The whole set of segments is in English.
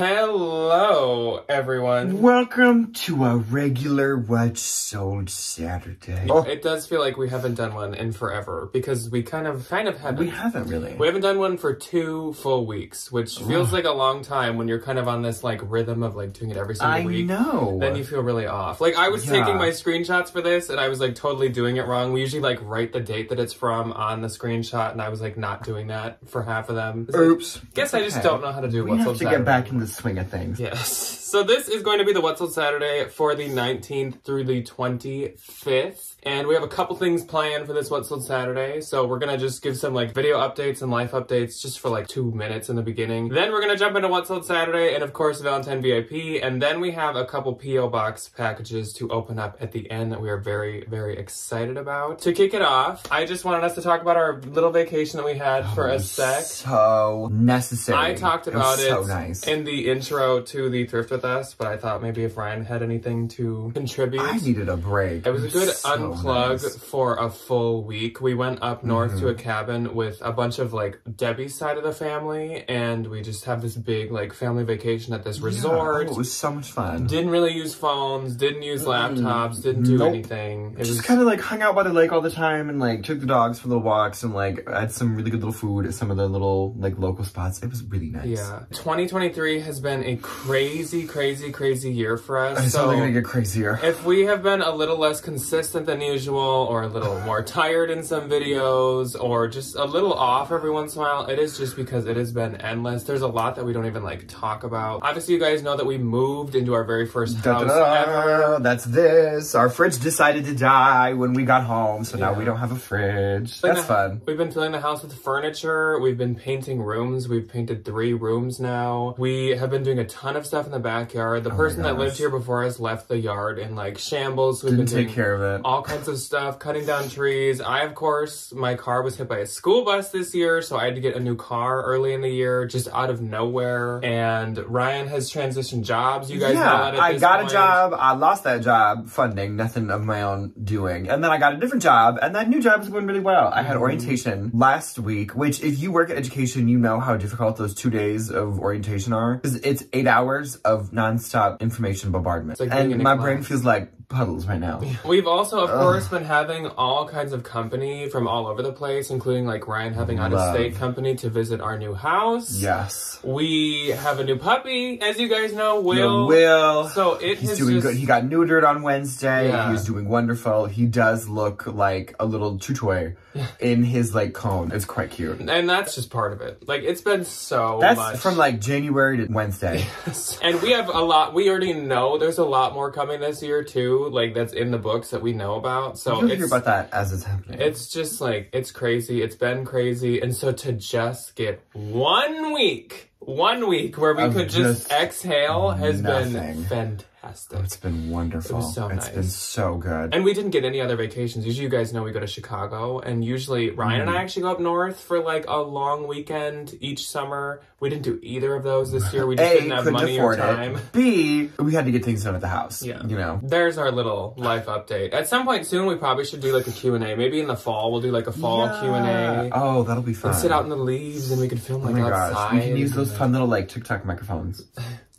Hello, everyone. Welcome to a regular What Sold Saturday. Oh, It does feel like we haven't done one in forever because we kind of kind of haven't. we haven't really. We haven't done one for two full weeks, which feels like a long time when you're kind of on this like rhythm of like doing it every single I week. know. Then you feel really off. Like I was Yeah. taking my screenshots for this and I was like totally doing it wrong. We usually like write the date that it's from on the screenshot and I was like not doing that for half of them. It's like, Oops. guess I just don't know how to do We what's have on to get back in the swing of things. Yes. So this is going to be the What's Saturday for the 19th through the 25th. And we have a couple things planned for this What's Saturday. So we're going to just give some like video updates and life updates just for like two minutes in the beginning. Then we're going to jump into What Sold Saturday and of course Valentine VIP. And then we have a couple P.O. Box packages to open up at the end that we are very, very excited about. To kick it off, I just wanted us to talk about our little vacation that we had for a sec. So necessary. I talked It about was it, So nice. in the intro to the thrift with us, but I thought maybe if Ryan had anything to contribute. I needed a break. it was a good so unplug nice. for a full week. We went up north Mm-hmm. to a cabin with a bunch of like Debbie's side of the family, and we just have this big like family vacation at this Yeah, resort. oh, it was so much fun. Didn't really use phones, didn't use laptops, didn't do Nope. anything. It just was kind of like hung out by the lake all the time and like took the dogs for little walks and like had some really good little food at some of the little like local spots. It was really nice. yeah. 2023 has been a crazy, crazy, crazy year for us. It's so only gonna get crazier. If we have been a little less consistent than usual, or a little more tired in some videos, or just a little off every once in a while, it is just because it has been endless. There's a lot that we don't even like talk about. Obviously, you guys know that we moved into our very first Da, house da, ever. that's this. Our fridge decided to die when we got home, so now we don't have a fridge. That's the- fun. We've been filling the house with furniture. We've been painting rooms. We've painted three rooms now. We have been doing a ton of stuff in the backyard. The person that Oh lived here before us left the yard in like shambles. We've Didn't been take care of it. all kinds of stuff, cutting down trees. I, of course, my car was hit by a school bus this year, so I had to get a new car early in the year, just out of nowhere. And Ryan has transitioned jobs. You guys know yeah, I got point. a job. I lost that job funding, nothing of my own doing. And then I got a different job, and that new job is going really well. I had Mm-hmm. orientation last week, which if you work in education, you know how difficult those two days of orientation are. Because it's eight hours of nonstop information bombardment. Like and my brain feels like puddles right now. We've also, of course, been having all kinds of company from all over the place, including like Ryan having out of state company to visit our new house. Yes. We have a new puppy, as you guys know, Will. Yeah, Will. So it He's doing just- good. He got neutered on Wednesday. Yeah. He's doing wonderful. He does look like a little chew toy in his like cone. It's quite cute. And that's just part of it. Like, it's been so That's much. from like January to Wednesday. and we have a lot, we already know there's a lot more coming this year, too. Like, that's in the books that we know about. So it's, hear about that as it's happening. it's just like, it's crazy. It's been crazy. And so to just get one week, one week where we Of could just, just exhale has been nothing. Fantastic. Oh, it's been wonderful. It was so It's nice. been so good. And we didn't get any other vacations. Usually, you guys know we go to Chicago, and usually Ryan and mm. I actually go up north for like a long weekend each summer. We didn't do either of those this year. We just A, didn't have money or time. it. B, we had to get things done at the house. Yeah. You know. There's our little life update. At some point soon, we probably should do like a Q&A. Maybe in the fall, we'll do like a fall Yeah. Q&A. Oh, that'll be fun. Sit out in the leaves, and we could film Oh like my gosh. outside. We can use those fun little like TikTok microphones.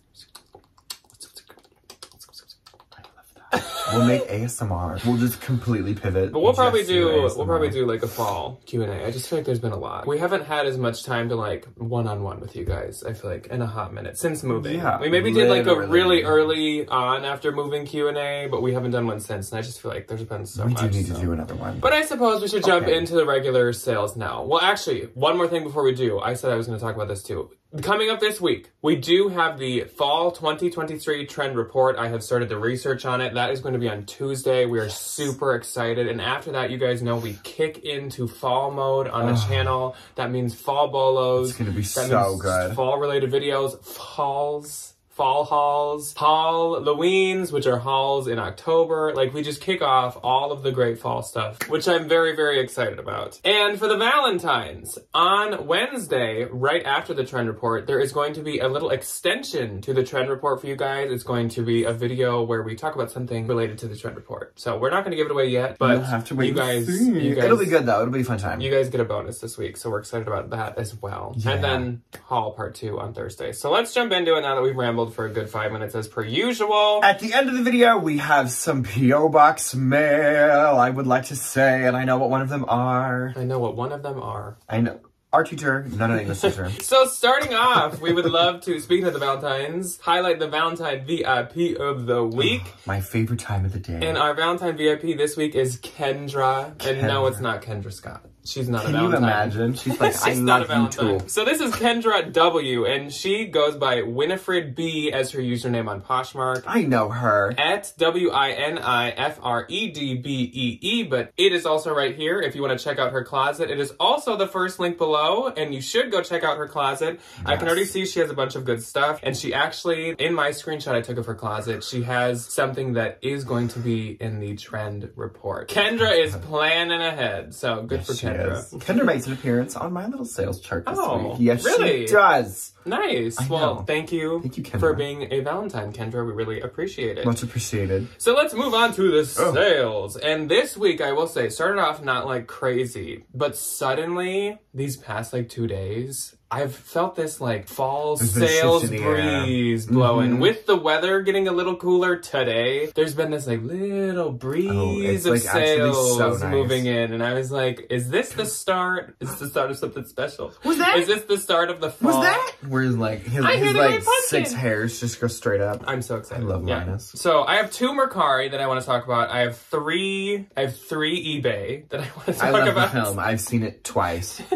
We'll make ASMR. We'll just completely pivot. But we'll probably do we'll probably do like a fall Q and A. I just feel like there's been a lot. We haven't had as much time to like one on one with you guys. I feel like in a hot minute since moving. Yeah, we maybe did like a really early on after moving Q and A, but we haven't done one since. And I just feel like there's been so We much. do need so. to do another one. But I suppose we should jump Okay. into the regular sales now. Well, actually, one more thing before we do. I said I was going to talk about this too. Coming up this week, we do have the fall 2023 trend report. I have started the research on it. That is going to be on Tuesday. We are super excited. And after that, you guys know we kick into fall mode on the ah. channel. That means fall bolos. It's gonna be that so good. Fall related videos. Falls. Fall hauls, Halloweens, which are hauls in October. Like we just kick off all of the great fall stuff, which I'm very, very excited about. And for the Valentines, on Wednesday, right after the trend report, there is going to be a little extension to the trend report for you guys. It's going to be a video where we talk about something related to the trend report. So we're not going to give it away yet, but You'll have to wait you guys, you guys, It'll be good though. It'll be a fun time. you guys get a bonus this week, so we're excited about that as well. Yeah. And then haul part two on Thursday. So let's jump into it now that we've rambled for a good five minutes as per usual. At the end of the video, we have some P.O. Box mail, I would like to say, and I know what one of them are. I know what one of them are. I know. Our teacher, not an English teacher. So starting off, we would love to, speaking of the Valentines, highlight the Valentine VIP of the week. My favorite time of the day. And our Valentine VIP this week is Kendra. And no, it's not Kendra Scott. She's not Can a you imagine? She's like, I She's not a love you Valentine. too. So this is Kendra W, and she goes by Winifred Bee as her username on Poshmark. I know her. At W I N I F R E D B E E, but it is also right here if you want to check out her closet. It is also the first link below, and you should go check out her closet. I can already see she has a bunch of good stuff, and she actually, in my screenshot I took of her closet, she has something that is going to be in the trend report. Kendra is planning ahead, so good for She Kendra. is. Kendra makes an appearance on my little sales chart this Oh, week. Yes, really? she does. Nice. I well, know. thank you, Thank you, Kendra. for being a Valentine, Kendra. We really appreciate it. Much appreciated. So let's move on to the Oh. sales. And this week, I will say, started off not like crazy, but suddenly, these past like two days, I've felt this like fall There's been a sales shift air. breeze blowing. Mhm. With the weather getting a little cooler today, there's been this like little breeze Oh, it's, of like, sales so nice. moving in. And I was like, is this the start? Is this the start of something special? Was that- Is this the start of the fall? Was that? Where like his, I his like six hairs just go straight up. I'm so excited. I love yeah. Linus. So I have two Mercari that I want to talk about. I have three. I have three eBay that I want to talk about. I love about. the film. I've seen it twice.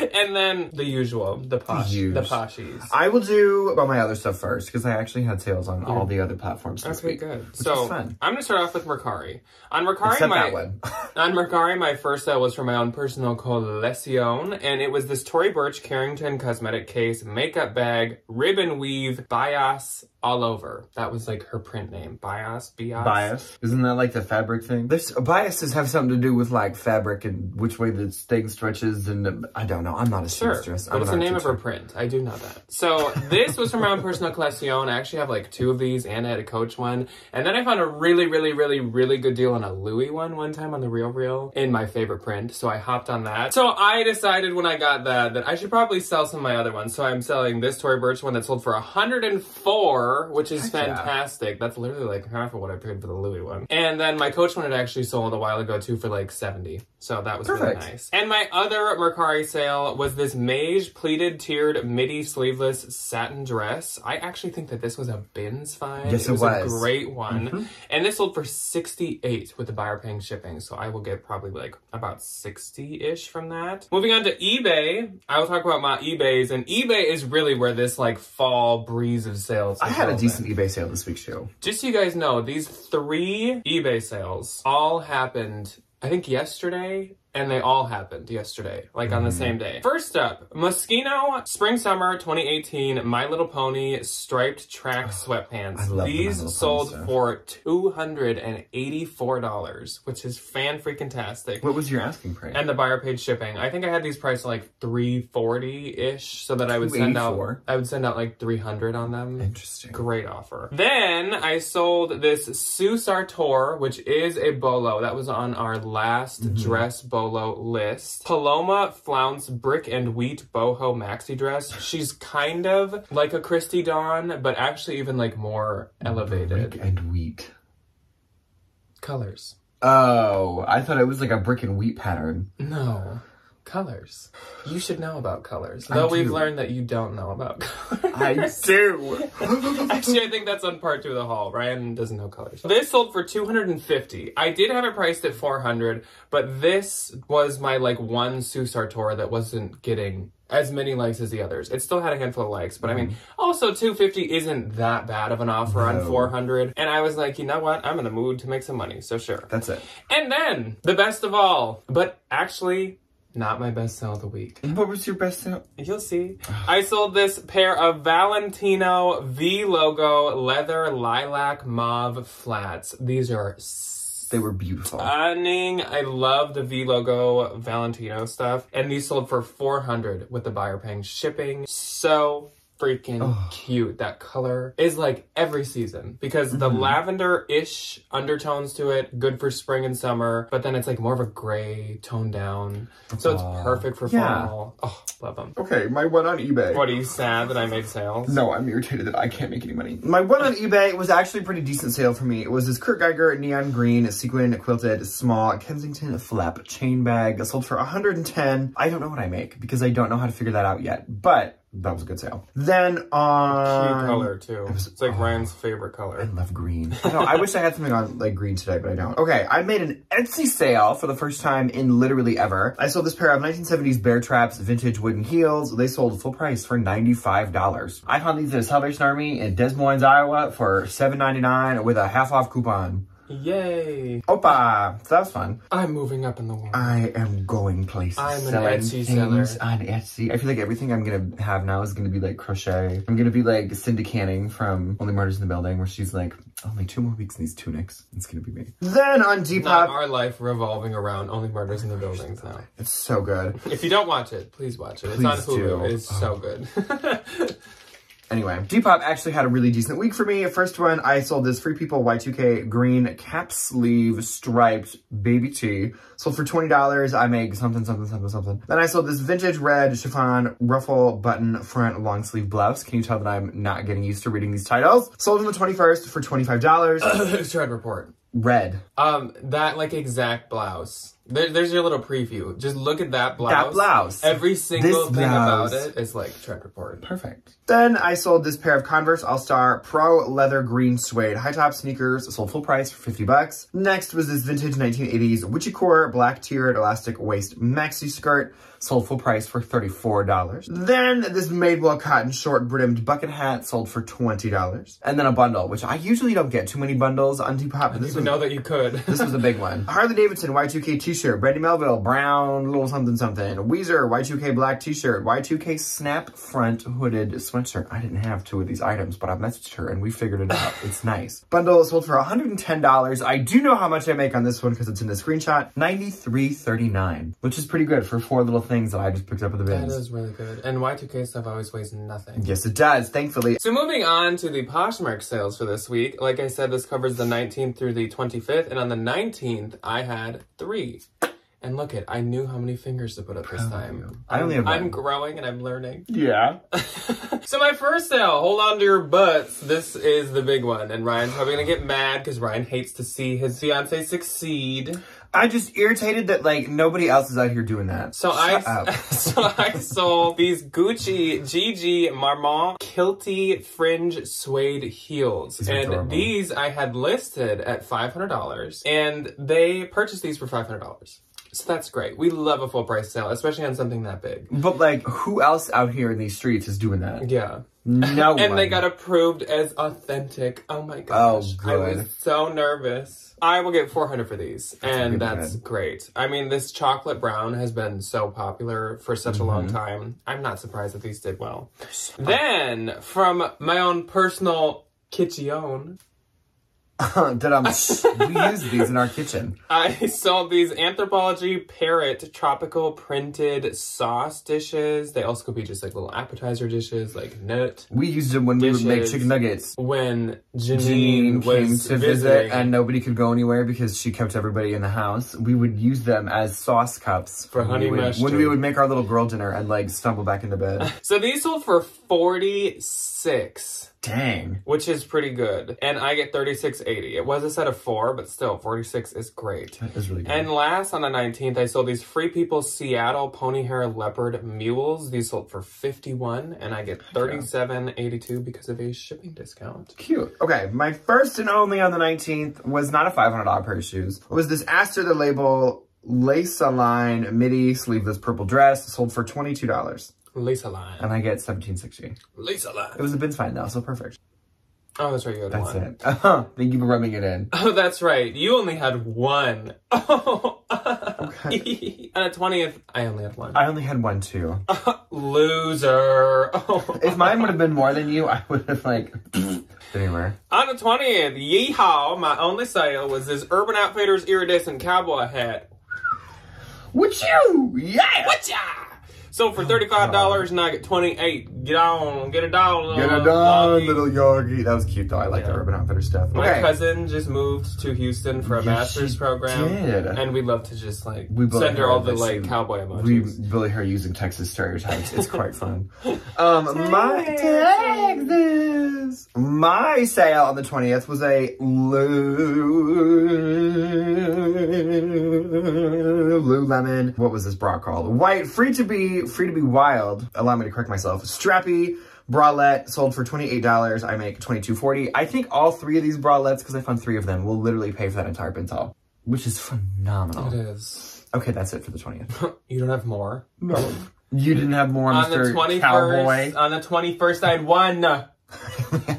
and then the usual, the posh, Huge. the poshies. I will do about my other stuff first because I actually had sales on all the other platforms this Okay, week. good. So. I'm gonna start off with Mercari. On Mercari, Except my that one. on Mercari, my first sale was from my own personal collection, and it was this Tory Burch Carrington cosmetic case, makeup bag, ribbon weave, bias all over. That was like her print name, bias, bias. bias. Isn't that like the fabric thing? There's biases have something to do with like fabric and which way the thing stretches and I don't know. I'm not a Sure, seamstress. but it's the name of her print. I do know that. So this was from my own personal collection. I actually have like two of these, and I had a Coach one, and then I found a really, really, really, really good deal on a Louis one one time on the Real Real in my favorite print. So I hopped on that. So I decided when I got that that I should probably sell some of my other ones. So I'm selling this Tory Burch one that sold for 104, which is Heck yeah. fantastic. That's literally like half of what I paid for the Louis one. And then my Coach one had actually sold a while ago too for like 70. So that was Perfect. really nice. And my other Mercari sale was this beige pleated tiered midi sleeveless satin dress. I actually think that this was a bins find. Yes, it was, was. Mm-hmm. a great one. And this sold for 68 with the buyer paying shipping. So I will get probably like about 60-ish from that. Moving on to eBay, I will talk about my eBays. And eBay is really where this like fall breeze of sales I had a decent eBay sale this week too. Just so you guys know, these three eBay sales all happened, I think, yesterday, and they all happened yesterday, like on the Mm-hmm. same day. First up, Moschino Spring Summer 2018 My Little Pony striped track sweatpants. I love My These sold for $284, which is fan freaking tastic. What was your asking price? And the buyer paid shipping. I think I had these priced like 340 ish, so that I would send out 284? I would send out like 300 on them. Interesting. Great offer. Then I sold this Sue Sartor, which is a bolo. That was on our last Mm-hmm. dress bolo list. Paloma Flounce Brick and Wheat Boho Maxi Dress. She's kind of like a Christy Dawn, but actually even like more elevated. Brick and wheat. Colors. Oh, I thought it was like a brick and wheat pattern. No. Colors. You should know about colors. Though we've learned that you don't know about colors. I do. Actually, I think that's on part two of the haul. Ryan doesn't know colors. This sold for 250. I did have it priced at 400, but this was my like one Sue Sartor that wasn't getting as many likes as the others. It still had a handful of likes, but I mean, mm-hmm. also 250 isn't that bad of an offer on No. 400. And I was like, you know what? I'm in the mood to make some money, so sure. That's it. And then, the best of all, but actually not my best sale of the week. What was your best sale? You'll see. I sold this pair of Valentino V logo leather lilac mauve flats. These are They were beautiful. stunning. I love the V logo Valentino stuff. And these sold for 400 with the buyer paying shipping. So freaking cute. That color is like every season because the Mm-hmm. lavender-ish undertones to it, good for spring and summer, but then it's like more of a gray toned down. So it's perfect for Yeah. fall. Oh, love them. okay, my one on eBay. What are you sad that I made sales? No, I'm irritated that I can't make any money. My one on eBay was actually a pretty decent sale for me. It was this Kurt Geiger neon green sequin quilted small Kensington flap chain bag. It sold for 110. I don't know what I make because I don't know how to figure that out yet, but that was a good sale. Then on Cute color too. It's like oh, Ryan's favorite color. I love green. I, know, I wish I had something on like green today, but I don't. Okay, I made an Etsy sale for the first time in literally ever. I sold this pair of 1970s Bear Traps vintage wooden heels. They sold full price for $95. I found these at a Salvation Army in Des Moines, Iowa for $7.99 with a half off coupon. Yay! Opa! So that was fun. I'm moving up in the world. I am going places. I'm an selling Etsy things seller. on Etsy. I feel like everything I'm gonna have now is gonna be like crochet. I'm gonna be like Cindy Canning from Only Murders in the Building, where she's like, only two more weeks in these tunics. It's gonna be me. Then on Not Depop, our life revolving around only murders in the buildings now. it's so good. If you don't watch it, please watch it. It's on Hulu. do. It is so oh. good. Anyway, Depop actually had a really decent week for me. First one, I sold this Free People Y2K green cap sleeve striped baby tee. Sold for $20. I make something, something, something, something. Then I sold this vintage red chiffon ruffle button front long sleeve blouse. Can you tell that I'm not getting used to reading these titles? Sold on the 21st for $25. Tread report. red. Um, that like exact blouse. There, there's your little preview. Just look at that blouse. That blouse. Every single This thing blouse. about it is like tread report. Perfect. Then I sold this pair of Converse All-Star Pro Leather Green Suede high top sneakers, sold full price for 50 bucks. Next was this vintage 1980s Witchy Core black tiered elastic waist maxi skirt, sold full price for $34. Then this Madewell cotton short brimmed bucket hat, sold for $20. And then a bundle, which I usually don't get too many bundles on Depop, but this You was know that you could. this was a big one. Harley Davidson Y2K t-shirt, Brandy Melville brown little something something, Weezer Y2K black t-shirt, Y2K snap front hooded sweatshirt. I didn't have two of these items, but I messaged her and we figured it out. It's nice. Bundle sold for $110. I do know how much I make on this one because it's in the screenshot. $93.39, which is pretty good for four little things that I just picked up at the that bins. is really good. And Y2K stuff always weighs nothing. Yes, it does. Thankfully. So moving on to the Poshmark sales for this week. Like I said, this covers the 19th through the 25th, and on the 19th, I had three. And look it, I knew how many fingers to put up this time. I only have I'm growing and I'm learning. Yeah. So my first sale, hold on to your butts. This is the big one, and Ryan's probably gonna get mad because Ryan hates to see his fiance succeed. I'm just irritated that like nobody else is out here doing that. So Shut I, so I sold these Gucci GG Marmont kilty fringe suede heels, These and these I had listed at five hundred dollars, and they purchased these for five hundred dollars. So that's great. We love a full price sale, especially on something that big. But like, who else out here in these streets is doing that? Yeah. No And one. they got approved as authentic. Oh my Oh, gosh. I was so nervous. I will get 400 for these. and that's great. I mean, this chocolate brown has been so popular for such a long Mm-hmm. time. I'm not surprised that these did well. Then, from my own personal kitchen, that um, we used these in our kitchen. I sold these Anthropologie parrot tropical printed sauce dishes. They also could be just like little appetizer dishes, like nut. We used them when dishes. we would make chicken nuggets. When Janine, Janine came to visiting. visit and nobody could go anywhere because she kept everybody in the house, we would use them as sauce cups for honey we When we would make our little girl dinner and like stumble back into bed. so these sold for forty six 10. Which is pretty good. And I get 3680. It was a set of four, but still, 46 is great. That is really good. And last, on the 19th, I sold these Free People Seattle Pony Hair Leopard Mules. These sold for 51, and I get 3782 because of a shipping discount. Cute. Okay, my first and only on the 19th was not a $500 pair of shoes. It was this ASTR the Label Lace Line midi sleeveless purple dress sold for $22. Lisa line. and I get $17.60. Lisa It was a bin's find though, so perfect. Oh, that's right. You had That's one. it. Uh-huh. Thank you for rubbing it in. Oh, that's right. You only had one. Oh. Okay. On the twentieth, I only had one. I only had one too. Loser. Oh. If mine would have been more than you, I would have like anywhere. On the 20th, yeehaw, my only sale was this Urban Outfitters iridescent cowboy hat. Would you? Yeah. Whatcha? So for $35, and I get 28 Get on, get a down. Get a doggy. little yogi. That was cute though. I like Yeah. the Urban Outfitter stuff. My Okay. cousin just moved to Houston for a master's she program. did. And we'd love to just like We send her all the like cowboy cowboy We emojis. really her using Texas stereotypes. It's quite fun. Um, my Texas. My sale on the twentieth was a Lulu- Lululemon. What was this bra called? White, free to be, free to be wild. Allow me to correct myself. Strappy bralette sold for twenty eight dollars. I make twenty two forty. I think all three of these bralettes, because I found three of them, will literally pay for that entire pintel, which is phenomenal. It is. Okay, that's it for the twentieth. You don't have more? No. You didn't have more, On the 21st, Cowboy. on the 21st, I had one.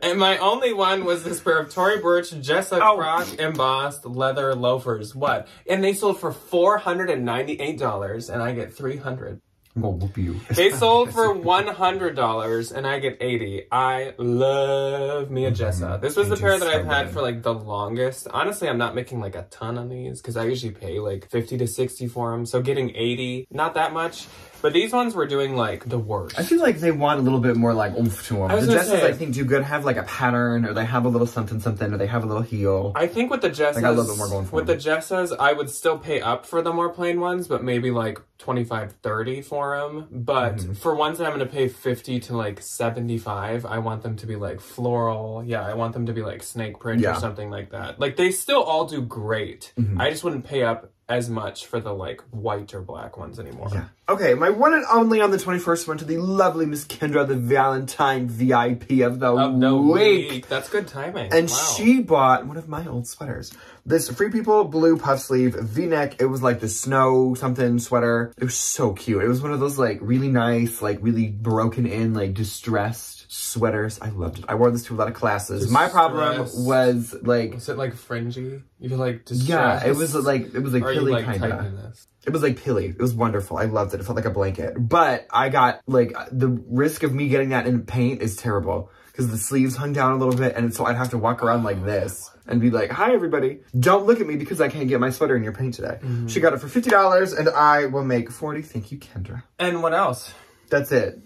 One, two. And my only one was this pair of Tory Burch Jessa Oh. Croc embossed leather loafers. What? And they sold for four hundred and ninety-eight dollars, and I get three hundred. I'm gonna whoop you. They sold for one hundred dollars, and I get eighty. I love me a mm-hmm. Jessa. This was the pair that I've had for like the longest. Honestly, I'm not making like a ton on these because I usually pay like fifty to sixty for them. So getting eighty, not that much. But these ones were doing like the worst. I feel like they want a little bit more like oomph to them. I The gonna dresses, say- I think, do good. Have like a pattern, or they have a little something, something, or they have a little heel. I think with the Jessas, got a little bit more going for with them. the Jessas, I would still pay up for the more plain ones, but maybe like 25, 30 for them. But Mm-hmm. for ones that I'm going to pay 50 to like 75, I want them to be like floral. Yeah, I want them to be like snake print Yeah. Or something like that. Like they still all do great. I just wouldn't pay up as much for the like white or black ones anymore. Yeah. Okay, my one and only on the 21st went to the lovely Miss Kendra, the Valentine VIP of the, Of the week. week. That's good timing. And wow. she bought one of my old sweaters. This Free People blue puff sleeve V-neck. It was like the snow something sweater. It was so cute. It was one of those like really nice, like really broken in, like distressed sweaters. I loved it. I wore this to a lot of classes. My problem was like, Was it like fringy? You feel like yeah, it was like, it was like Or pilly like kind of. It was like pilly. It was wonderful. I loved it. It felt like a blanket. But I got like the risk of me getting that in paint is terrible because the sleeves hung down a little bit, and so I'd have to walk around like this and be like, "Hi, everybody! Don't look at me because I can't get my sweater in your paint today." Mm-hmm. She got it for fifty dollars, and I will make forty. Thank you, Kendra. And what else? That's it.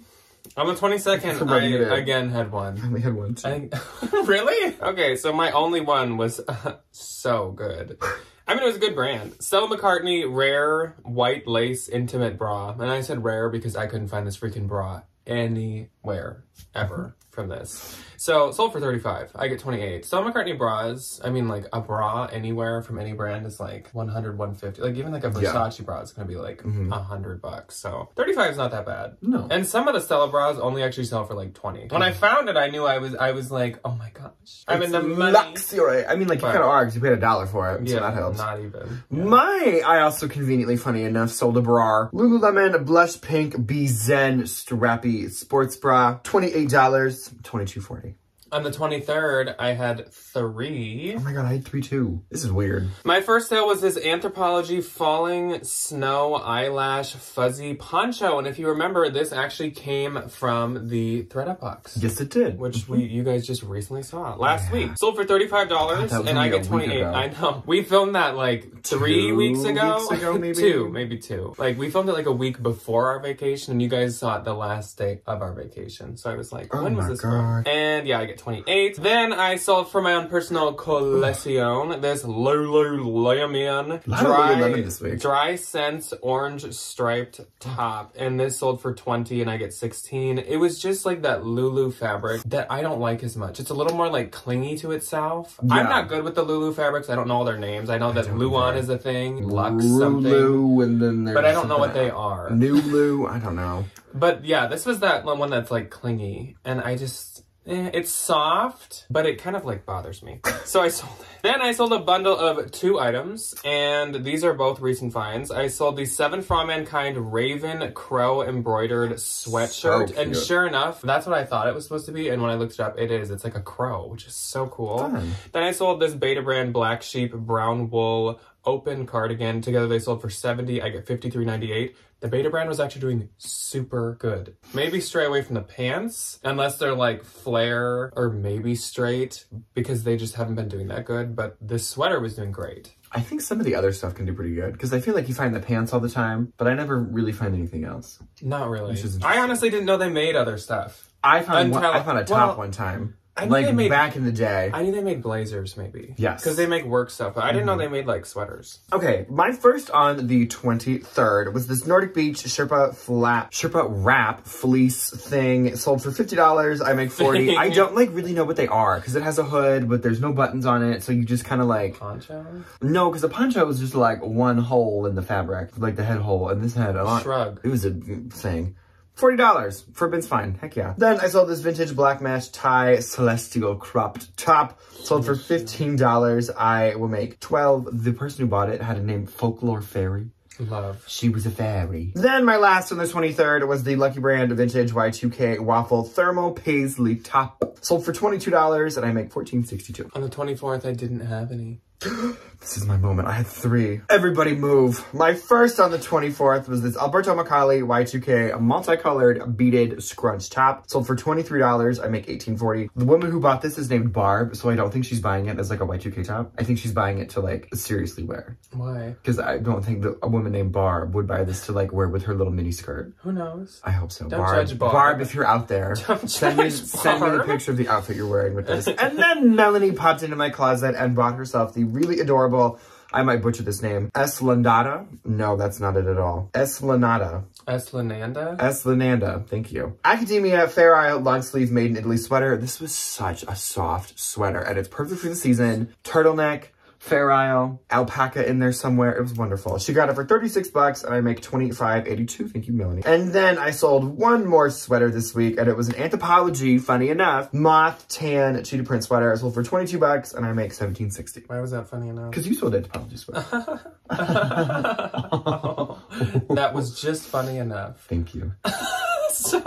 On the 22nd, For it. I again had one. I only had one. Too. I, really? Okay, so my only one was so good. I mean, it was a good brand. Stella McCartney Rare White Lace Intimate Bra. And I said rare because I couldn't find this freaking bra anywhere ever from this. So, sold for 35 I get 28 Stella McCartney bras, I mean, like, a bra anywhere from any brand is like 100 150 Like, even like a Yeah. Versace bra is gonna be like a Mhm. 100 bucks. So, 35 is not that bad. No. And some of the Stella bras only actually sell for like 20. When I found it, I knew I was I was like, "Oh my gosh. I'm in the money." luxury. I mean, like you kind of are because you paid a dollar for it, so Yeah, that helps. not even. My, I also conveniently, funny enough, sold a bra. Lululemon Blush Pink Be Zen Strappy Sports Bra. $28, $22.40. On the 23rd, I had three. Oh my god, I had three too. This is weird. My first sale was this Anthropologie Falling Snow Eyelash Fuzzy Poncho. And if you remember, this actually came from the ThredUp box. Yes, it did. Which mm-hmm. we you guys just recently saw last Yeah. week. Sold for thirty five dollars God, and I get a twenty week eight. ago. I know. We filmed that like three Two weeks ago. weeks ago, maybe? two, maybe two. Like we filmed it like a week before our vacation and you guys saw it the last day of our vacation. So I was like, Oh when was this from? God. And yeah, I get twenty eight. Then I sold for my own personal collection this Lululemon dry this dry sense orange striped top and this sold for 20 and I get 16 it was just like that Lulu fabric that I don't like as much. It's a little more like clingy to itself. I'm not good with the Lulu fabrics. I don't know all their names. I know that don't Luon either. is a thing Lux something. Lulu, and then there's but I don't know what they are. Nulu, I don't know. but yeah this was that one that's like clingy and I just Eh, it's soft, but it kind of like bothers me. So I sold it. Then I sold a bundle of two items, and these are both recent finds. I sold the Seven from Mankind Raven Crow embroidered sweatshirt, So and sure enough, that's what I thought it was supposed to be. And when I looked it up, it is. It's like a crow, which is so cool. Fun. Then I sold this Betabrand Black Sheep brown wool open cardigan. Together they sold for 70. I get 53.98. The Betabrand was actually doing super good. Maybe stray away from the pants unless they're like flare or maybe straight because they just haven't been doing that good, but this sweater was doing great. I think some of the other stuff can do pretty good because I feel like you find the pants all the time, but I never really find anything else. Not really. I honestly didn't know they made other stuff. I found one, I found a top well, one time, I knew like they made- back in the day. I knew they made blazers maybe. Yes. Because they make work stuff, but I didn't know mm-hmm. they made like sweaters. Okay, my first on the 23rd was this Nordic Beach Sherpa flat, Sherpa wrap fleece thing. It sold for $50. I make 40 I don't like really know what they are because it has a hood, but there's no buttons on it. So you just kind of like, Poncho? no, because the poncho was just like one hole in the fabric, like the head hole. And this had a lot. Shrug. It was a thing. $40 for Ben's Fine. Heck yeah. Then I sold this vintage black mesh tie celestial cropped top. Sold for $15. I will make 12. The person who bought it had a name Folklore Fairy. Love. She was a fairy. Then my last on the 23rd was the Lucky Brand Vintage Y2K Waffle Thermal Paisley Top. Sold for $22 and I make $14.62. On the 24th, I didn't have any. This is my moment. I had three. Everybody move. My first on the 24th was this Alberto Makali Y2K multicolored beaded scrunch top. Sold for $23. I make $18.40. The woman who bought this is named Barb, so I don't think she's buying it as like a Y2K top. I think she's buying it to like seriously wear. Why? Because I don't think that a woman named Barb would buy this to like wear with her little mini skirt. Who knows? I hope so. Don't Barb. judge Barb. if you're out there, Don't send me send me the picture of the outfit you're wearing with this. and then Melanie popped into my closet and bought herself the really adorable. I might butcher this name. Eslanada? No, that's not it at all. Eslanada. Eslananda? Eslananda. Thank you. Academia Fair Isle long sleeve made in Italy sweater. This was such a soft sweater and it's perfect for the season. Turtleneck. Fair Isle, alpaca in there somewhere. It was wonderful. She got it for 36 bucks and I make 25.82. Thank you, Melanie. And then I sold one more sweater this week and it was an Anthropologie, funny enough, moth tan cheetah print sweater. I sold for 22 bucks and I make 17.60. Why was that funny enough? Because you sold Anthropologie sweater. that was just funny enough. Thank you. So,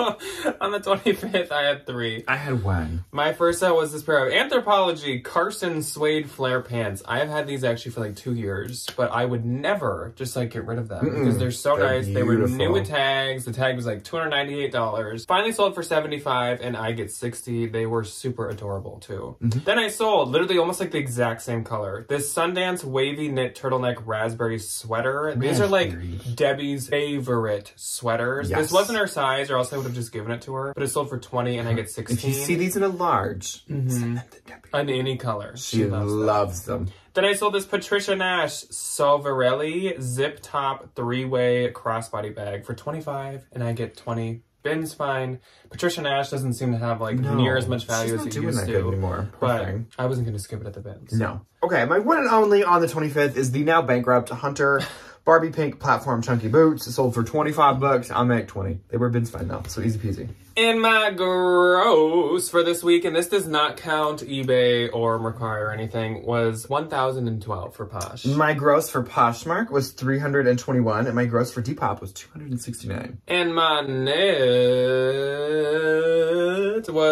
on the 25th, I had three. I had one. My first set was this pair of Anthropologie Carson suede flare pants. I have had these actually for like two years, but I would never just like get rid of them because they're so They're nice. They were new with tags. The tag was like $298. Finally sold for 75 and I get 60. They were super adorable too. Mm-hmm. Then I sold literally almost like the exact same color. This Sundance wavy knit turtleneck raspberry sweater. These are like Debbie's favorite sweaters. Yes. This wasn't her size or else I would have just given it to her, but it sold for 20 and I get 16. If you see these in a large, mm-hmm. them to in any color. She loves loves, them. them. Then I sold this Patricia Nash Solvarelli zip top three way crossbody bag for 25 and I get 20. Ben's fine. Patricia Nash doesn't seem to have like No, near as much value as it used to. anymore. Poor But thing. I wasn't going to skip it at the bins. No. Okay, my one and only on the 25th is the now bankrupt Hunter Barbie Pink Platform Chunky Boots. Sold for 25 bucks. I'll make 20. They were bins fine though, so easy peasy. And my gross for this week, and this does not count eBay or Mercari or anything, was 1,012 for Posh. My gross for Poshmark was 321, and my gross for Depop was 269. And my net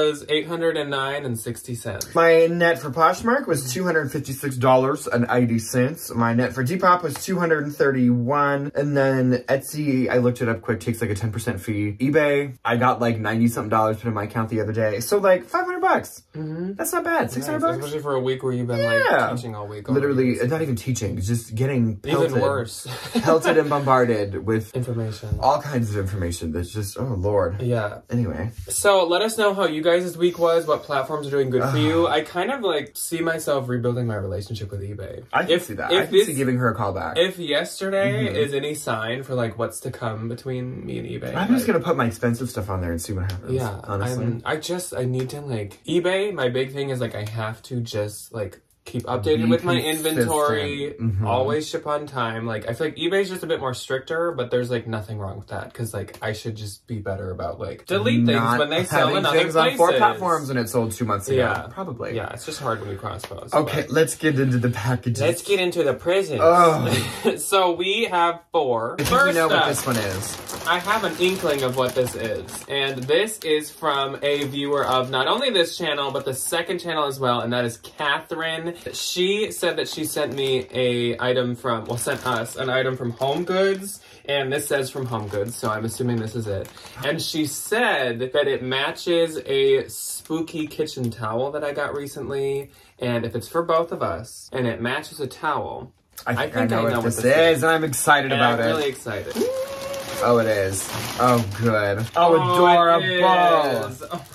was 809 and 60 cents. My net for Poshmark was $256.80. My net for Depop was 231 And then Etsy, I looked it up quick, takes like a 10% fee. eBay, I got like 90 something dollars put in my account the other day. So like 500 bucks. Mm-hmm. That's not bad. 600 Nice, bucks. Especially for a week where you've been Yeah. like teaching all week. Literally, not even teaching, just getting pelted, even worse. pelted and bombarded with Information. all kinds of information that's just, oh lord. Yeah. Anyway, So let us know how you guys' week was, what platforms are doing good for you. I kind of like see myself rebuilding my relationship with eBay. I can if, see that. If I can this, see giving her a call back. if yesterday Mm-hmm. is any sign for like what's to come between me and eBay, I'm just gonna put my expensive stuff on there and see what happens. Yeah, honestly. I'm, I just I need to like eBay. My big thing is like I have to just like keep updated Be with my consistent. inventory. Mhm. Always ship on time. Like I feel like eBay's just a bit more stricter, but there's like nothing wrong with that because like I should just be better about like delete things when they sell in other things places. on four platforms and it sold two months ago. Yeah. Probably. Yeah, it's just hard when you cross post. Okay, but- let's get into the packages. Let's get into the presents. Oh. so we have four. I think we First know what this one is. I have an inkling of what this is. And this is from a viewer of not only this channel, but the second channel as well, and that is Catherine. She said that she sent me a item from, well, sent us an item from Home Goods, and this says from Home Goods, so I'm assuming this is it. And she said that it matches a spooky kitchen towel that I got recently, and if it's for both of us, and it matches a towel, I, think I, think know, I what know what this this is, is. and I'm excited and about I'm it. really excited. Oh, it is. Oh, good. Oh, adorable. Oh.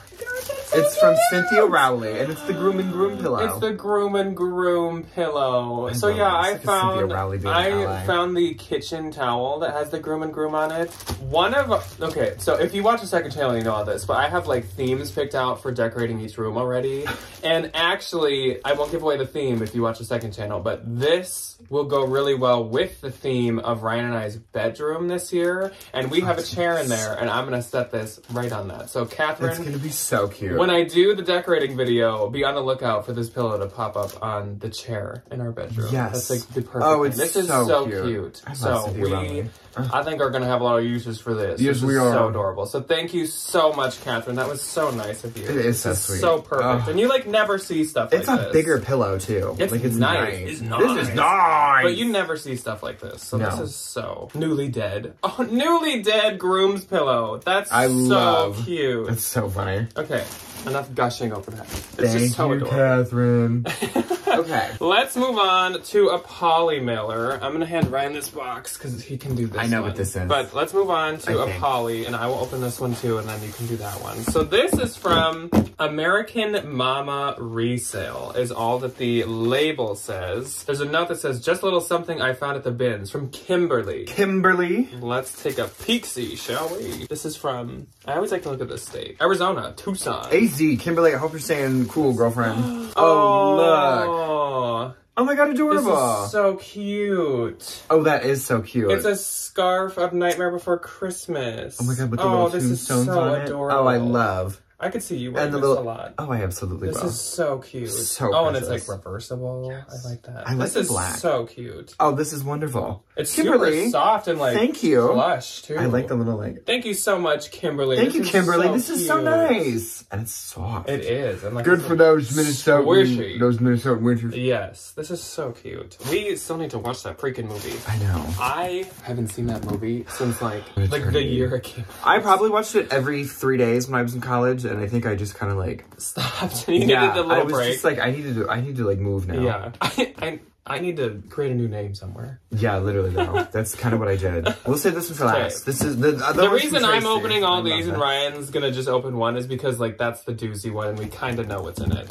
It's from Cynthia Rowley, and it's the Groom and Groom pillow. It's the groom and groom pillow. So yeah. I Like a Cynthia found I found the kitchen towel that has the groom and groom on it. One of okay, so if you watch the second channel, you know all this, but I have like themes picked out for decorating each room already. and actually, I won't give away the theme if you watch the second channel, but this will go really well with the theme of Ryan and I's bedroom this year. And we have a chair in there, and I'm gonna set this right on that. So Catherine, It's gonna be so cute. when I do the decorating video, be on the lookout for this pillow to pop up on the chair in our bedroom. Yes. That's like the perfect. Oh, it's this is so so, cute. cute. I So we, Rowley. I think, are gonna have a lot of uses for this. Yes, This we is are. So adorable. So thank you so much, Catherine. That was so nice of you. It is so This sweet. So perfect. Oh. And you like never see stuff. it's like this. It's a bigger pillow too. It's like it's nice. nice. It's This is nice. But you never see stuff like this. So No. this is so newly dead. Oh, newly dead groom's pillow. That's I so love- cute. That's so funny. Okay, enough gushing over that. It's Thank just so you, adorable. Catherine. okay. Let's move on to a poly mailer. I'm gonna hand Ryan this box because he can do this. I know one. what this is. But let's move on to I a think. poly, and I will open this one too, and then you can do that one. So this is from American Mama Resale. Is all that the label says. There's a note that says just a little something I found at the bins from Kimberly. Kimberly. Let's take a peek-see, shall we? This is from. I always like to look at this state. Arizona, Tucson. AZ. Kimberly, I hope you're saying cool, girlfriend. Oh, oh, look. Oh, Oh my god, this adorable. is so cute. oh, that is so cute. It's a scarf of Nightmare Before Christmas. oh my god, with the oh, little this is tombstones so on it. adorable. Oh, I love. I could see you wearing And the this little. a lot. Oh, I absolutely This will. is so cute. So oh, and it's like reversible. I like that. I like this the is black. so cute. Oh, this is wonderful. It's Kimberly, super soft and like thank you. plush too. I like the little like. Thank you so much, Kimberly. Thank This you, is Kimberly. so this is so cute. nice, and it's soft. It is. And like Good it's for those Minnesota squishy. those Minnesota winters. Yes, this is so cute. We still need to watch that freaking movie. I know. I haven't seen that movie since like like the year it came. out. I probably watched it every three days when I was in college, and I think I just kind of like stopped. You yeah, needed the I was break. just like I needed to I need to like move now. yeah, I, I I need to create a new name somewhere. yeah, literally though. That's kind of what I did. We'll say this one for last. This is the the, The reason I'm opening all these and that. Ryan's gonna just open one is because like that's the doozy one and we kind of know what's in it.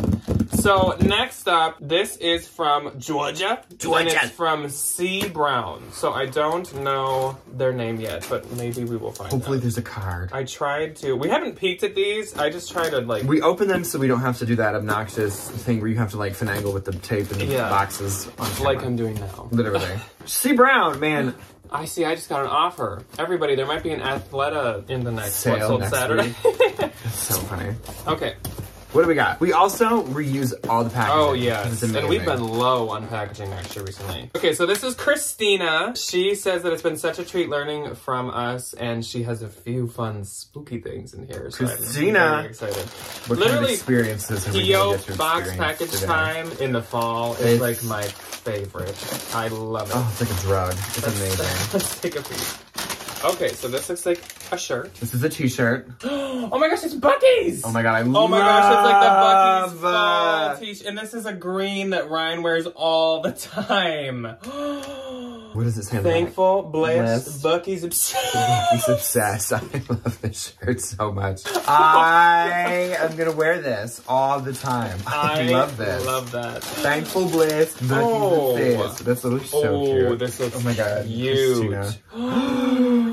So next up, this is from Georgia. And Georgia. it's from C Brown. So I don't know their name yet, but maybe we will find Hopefully, out. there's a card. I tried to. We haven't peeked at these. I just tried to like. We open them so we don't have to do that obnoxious thing where you have to like finagle with the tape and the Yeah. boxes on camera. like I'm doing now. literally. C Brown, man. I see. I just got an offer. Everybody, there might be an Athleta in the next Sale What's next Saturday. That's so funny. okay. What do we got? We also reuse all the packaging. Oh yes, and we've been low on packaging actually recently. Okay, so this is Christina. She says that it's been such a treat learning from us, and she has a few fun spooky things in here. So Christina. I'm very excited. What kind of experiences have we Dio gonna get to box package today? time in the fall is It's- like my favorite. I love it. Oh, it's like a drug. It's amazing. Let's take a peek. Okay, so this looks like a shirt. This is a t-shirt. Oh my gosh, it's Buc-ee's! Oh my god, I love Oh my gosh, it's like the Buc-ee's t-shirt. And this is a green that Ryan wears all the time. What does it say on the back? Thankful, blessed, Blessed. Buc-ee's obsessed. He's obsessed. I love this shirt so much. I am gonna wear this all the time. I, love this. I love that. Thankful bliss. Buc-ee's Oh. obsessed. That's so oh, cute. this looks Oh my god, cute.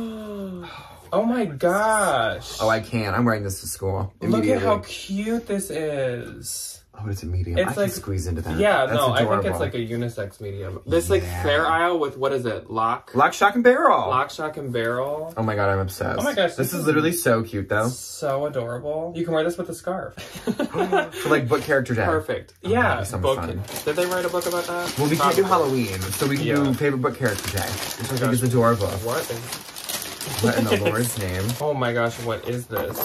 Oh my gosh. Oh, I can't. I'm wearing this to school. Look at how cute this is. Oh, it's a medium. It's I like- can squeeze into that. Yeah, That's no, I think it's like a unisex medium. This like Yeah. Fair Isle with what is it? Lock, Lock, Shock, and Barrel. Lock, Shock, and Barrel. Oh my god, I'm obsessed. Oh my gosh, this, this is is- literally so cute though. So adorable. You can wear this with a scarf. For like book character day. Perfect. Oh, yeah. so book. fun. Did they write a book about that? Well, we can't do Halloween, so we can Yeah. do favorite book character day, which I think is gosh. adorable. What is? What in the Lord's name? Oh my gosh! What is this?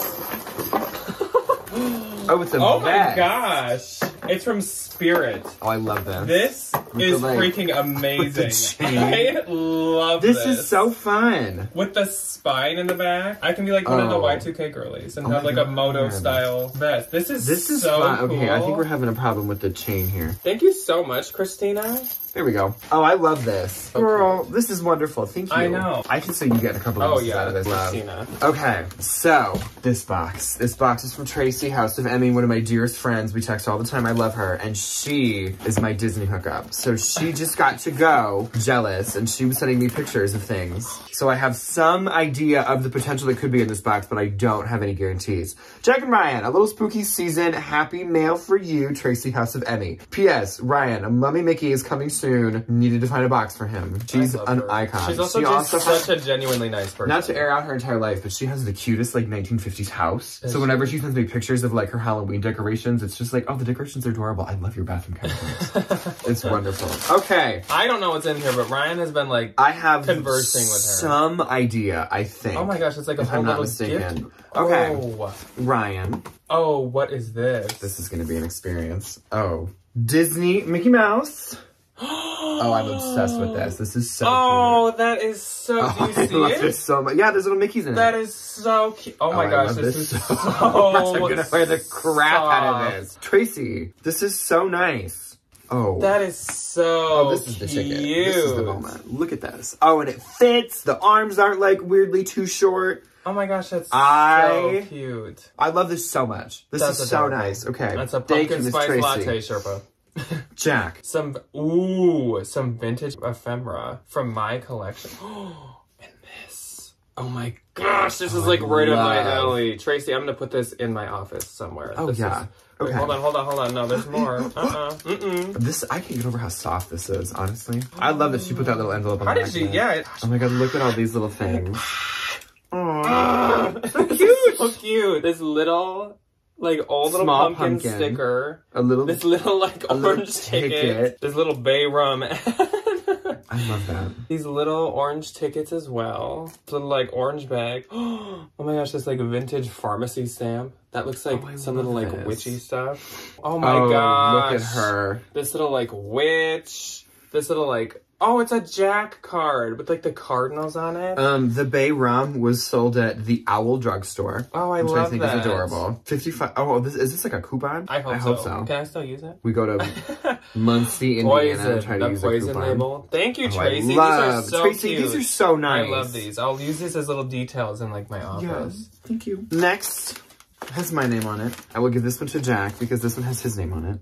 Oh, it's a Oh my vest. gosh! It's from Spirit. Oh, I love this. This With is the, like- freaking amazing. chain. I love This this. is so fun. With the spine in the back, I can be like one of the Oh. Y2K girlies and Oh have my like a moto style vest. This is This is so fun. cool. Okay, I think we're having a problem with the chain here. Thank you so much, Christina. There we go. Oh, I love this. Okay. Girl, this is wonderful. Thank you. I know. I can see you getting a couple of Oh of yeah, out of this. Love. Christina. Okay, so this box. This box is from Tracy, House of Emmy, one of my dearest friends. We text all the time. I love her. And she is my Disney hookup. So she just got to go, jealous, and she was sending me pictures of things. So I have some idea of the potential that could be in this box, but I don't have any guarantees. Jack and Ryan, a little spooky season. Happy mail for you, Tracy, House of Emmy. P.S. Ryan, a Mummy Mickey is coming soon. Needed to find a box for him. She's an her. icon. She's also She just has- such a genuinely nice person. not to air out her entire life, but she has the cutest like 1950s house. Is so whenever she sends me pictures of like her Halloween decorations, it's just like, oh, the decorations are adorable. I love your bathroom countertops. it's wonderful. Okay, I don't know what's in here, but Ryan has been like, I have Conversing with her. some idea. I think. oh my gosh, it's like a If whole I'm not little mistaken. gift. Okay. Oh. Ryan, oh, what is this? this is going to be an experience. Oh, Disney Mickey Mouse. Oh, I'm obsessed with this. This is so. Oh, that is so. cute. Do you I see love it? this so much. Yeah, there's little Mickeys in That it. is so cute. Oh, oh my I gosh, love this, is so. much. I'm gonna wear the crap out of this. Tracy, this is so nice. Oh. That is so Oh, this is the cute. ticket. This is the moment. Look at this. Oh, and it fits. The arms aren't like weirdly too short. Oh my gosh, that's I- so cute. I love this so much. This That's is so nice. Okay. That's a pumpkin spice latte, Sherpa. Jack. Some ooh, some vintage ephemera from my collection. and this. Oh my gosh, this is Oh, like I right up my alley. Tracy, I'm gonna put this in my office somewhere. Oh, This yeah. is- wait, Okay. hold on, hold on, hold on. No, there's more. Uh-uh. Mm-mm. This I can't get over how soft this is, honestly. I love that she put that little envelope on How did she? Yeah. Oh my god, look at all these little things. Ah, Aww. so cute. so cute. This little, like, old little Small pumpkin, pumpkin. sticker. A little This little, like, A little orange ticket. ticket. This little bay rum. I love that. These little orange tickets as well. This little, like, orange bag. Oh my gosh, this, like, vintage pharmacy stamp. That looks like Oh, some little, like, this. witchy stuff. Oh my oh, gosh. look at her. This little, like, witch. This little, like, oh, it's a Jack card with, like, the cardinals on it. Um, the Bay Rum was sold at the Owl Drugstore. oh, I which love I think that. is adorable. Fifty-five. Oh, this is this like a coupon? I hope, I hope so. so. Can I still use it? We go to Muncie, Indiana, Poison, try to use poison a coupon. label. Thank you, Oh, Tracy. love these are so Tracy. cute. These are so nice. I love these. I'll use these as little details in like my Yeah, office. thank you. Next has my name on it. I will give this one to Jack because this one has his name on it.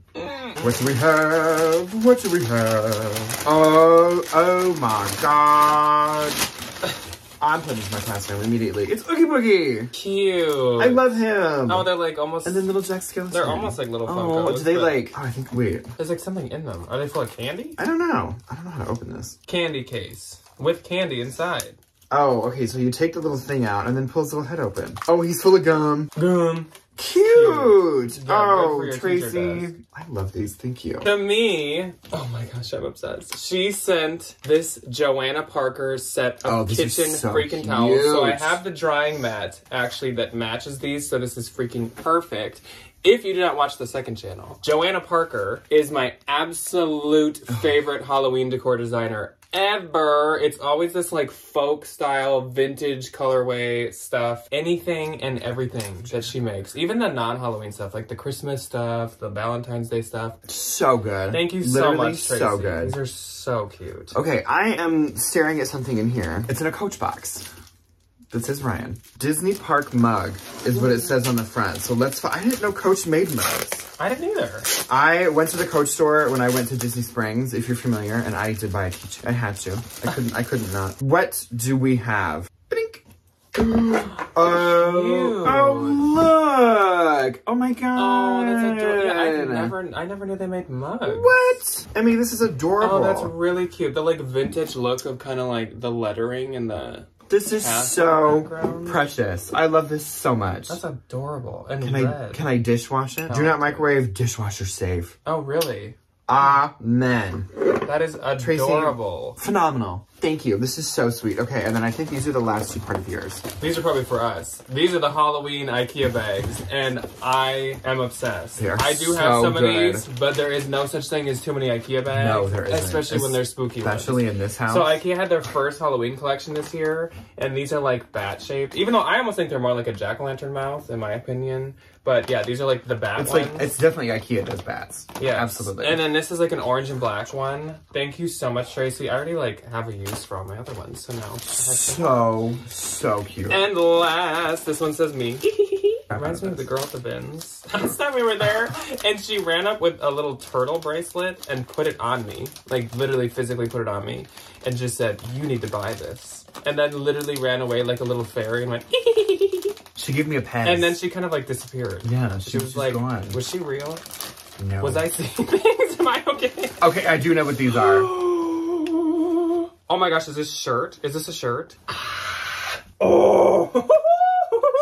What do we have? What do we have? Oh, oh my god. I'm putting this in my classroom immediately. It's Oogie Boogie. Cute. I love him. Oh, they're like almost. and then little Jack Skellington. they're almost like little Oh, Funkos. do they like? Oh, I think. Wait, There's like something in them. Are they full of candy? I don't know. I don't know how to open this. Candy case with candy inside. Oh, okay. So you take the little thing out and then pull his little head open. Oh, he's full of gum. Gum. Cute. Yeah, oh, Tracy. I love these. Thank you. To me, oh my gosh, I'm obsessed. She sent this Johanna Parker set of Oh, kitchen so freaking towels. So I have the drying mat actually that matches these, so this is freaking perfect. If you do not watch the second channel, Johanna Parker is my absolute favorite Halloween decor designer ever. It's always this like folk style, vintage colorway stuff. Anything and everything that she makes. Even the non Halloween stuff, like the Christmas stuff, the Valentine's Day stuff. So good. Thank you so Literally much, Tracy. So good. These are so cute. Okay, I am staring at something in here. It's in a Coach box. That is Ryan. Disney Park mug is what it says on the front. So let's. I didn't know Coach made mugs. I didn't either. I went to the Coach store when I went to Disney Springs, if you're familiar, and I did buy a keychain. I had to. I couldn't. I couldn't not. What do we have? Blink. Oh, oh, look! Oh my god! Oh, that's adorable. Yeah, I never, I never knew they made mugs. What? I mean, this is adorable. Oh, that's really cute. The like vintage look of kind of like the lettering and the. This is so background. precious. I love this so much. That's adorable and Can I can I dishwash it? Do not microwave. Dishwasher safe. Oh, really? Amen. That is adorable. Phenomenal. Thank you. This is so sweet. Okay, and then I think these are the last two part of yours. These are probably for us. These are the Halloween IKEA bags, and I am obsessed. They are I do so have some good. of these, but there is no such thing as too many IKEA bags. No, there isn't. Especially when they're spooky. ones. Especially in this house. So IKEA had their first Halloween collection this year, and these are like bat shaped. Even though I almost think they're more like a jack o' lantern mouth, in my opinion. But yeah, these are like the bat it's ones. like it's definitely IKEA does bats. yeah, absolutely. And then this is like an orange and black one. Thank you so much, Tracy. I already like have a use for all my other ones, so now. I have some. so so cute. And last, this one says me. Reminds me of the girl at the bins. Last time we were there, and she ran up with a little turtle bracelet and put it on me. Like, literally physically put it on me. And just said, You need to buy this. And then literally ran away like a little fairy and went, she gave me a pen. And then she kind of like disappeared. yeah, She was just like, gone. Was she real? no. Was I seeing things? Am I okay? Okay, I do know what these are. Oh my gosh, is this shirt? Is this a shirt? Oh.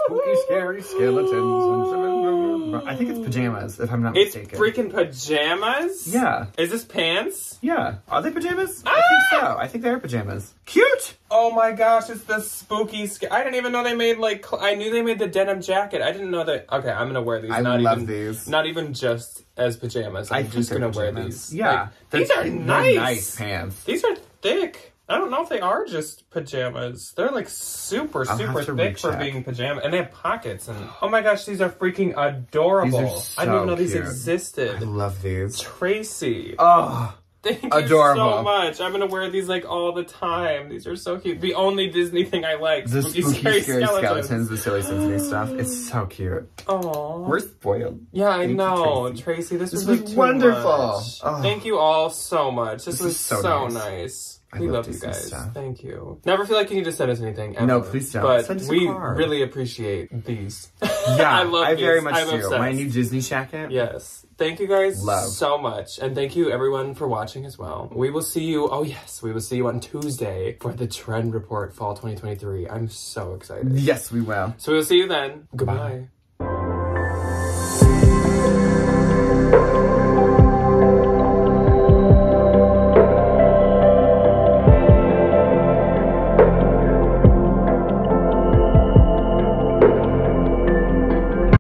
Spooky, scary skeletons. I think it's pajamas, if I'm not It's mistaken. freaking pajamas? Yeah, Is this pants? yeah. Are they pajamas? I Ah! think so. I think they are pajamas. Cute. Oh my gosh, it's the spooky. Sca- I didn't even know they made like. Cl- I knew they made the denim jacket. I didn't know that. Okay, I'm gonna wear these. I not love even, these. Not even just as pajamas. I'm think just gonna wear these. Yeah, Like, these are they're nice. nice pants. These are thick. I don't know if they are just pajamas. They're like super, I'll super thick for being pajama, and they have pockets. And oh my gosh, these are freaking adorable. Are I didn't even so know these existed. I love these. Tracy. Oh, Thank you Adorable. so much. I'm gonna wear these like all the time. These are so cute. The only Disney thing I like. the spooky, scary, skeletons. the silly Symphony stuff. It's so cute. Aww. We're spoiled. yeah, I Thank know, Tracy. Tracy. This, This was, was like, wonderful. Oh. Thank you all so much. This, This was is so so, nice. nice. I we love love you guys. stuff. Thank you. Never feel like you need to send us anything. Ever. No, please don't. But Send us a we card. really appreciate these. Yeah, I love I very much I'm do. obsessed. My new Disney jacket. Yes. Thank you guys Love. so much. And thank you everyone for watching as well. We will see you. Oh, yes. We will see you on Tuesday for the Trend Report Fall 2023. I'm so excited. Yes, we will. So we'll see you then. Goodbye.